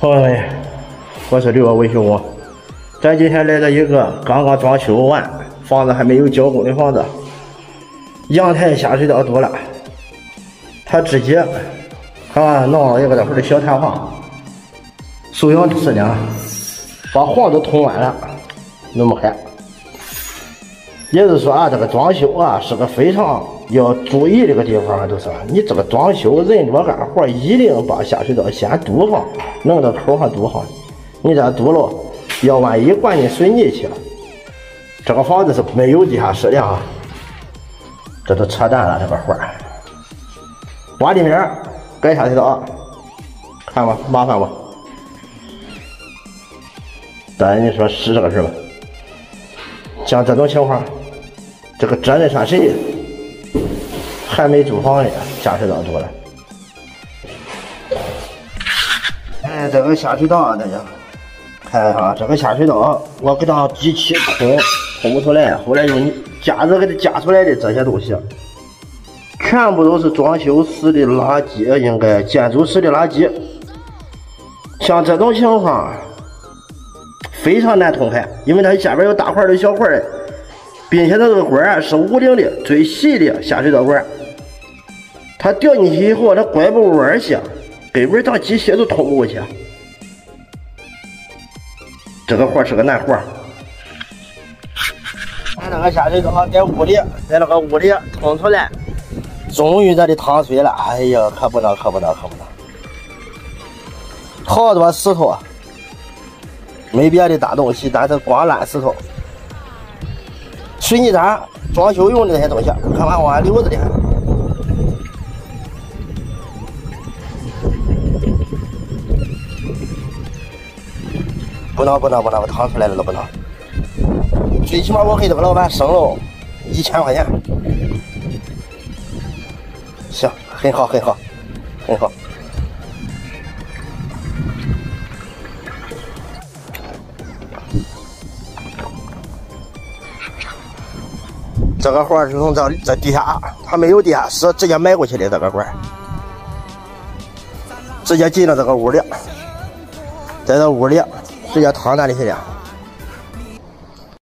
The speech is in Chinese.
朋友们，我是刘维修工。咱今天来到一个刚刚装修完、房子还没有交工的房子，阳台下水道堵了，他直接啊弄了一个这会的小弹簧，首要是呢，把黄都通完了，那么还。也就是说啊，这个装修啊是个非常要注意这个地方，就是你这个装修人多干活，一定把下水道先堵上，弄到口上堵上。你这堵了，要万一灌进水泥去了，这个房子是没有地下室的啊，这都扯淡了这个活儿。挖地面，改下水道，看吧，麻烦不？但你说是这个事吧？像这种情况。这个责任算谁的？还没租房呢，下水道堵了。这个下水道啊，大家看一下，这个下水道我给它机器通通不出来，后来用夹子给它夹出来的这些东西，全部都是装修时的垃圾，应该建筑时的垃圾。像这种情况非常难通开，因为它下边有大块的小块的。并且它这个管是五零的最细的下水道管，它掉进去以后，它拐不弯些，根本当机械都通不过去。这个活是个难活。俺那个下水道在屋里，在那个屋里通出来，终于这里淌水了。哎呀，可不能，可不能，可不能！好多石头，没别的大东西，但是光烂石头。水泥渣，装修用的那些东西，看把往外流着的。不能不能不能，我趟出来了都不能。最起码我给这个老板省了一千块钱。行，很好很好很好。这个活是从这这地下，还没有地下室，直接埋过去的这个管，直接进了这个屋里，在这屋里直接躺那里去了。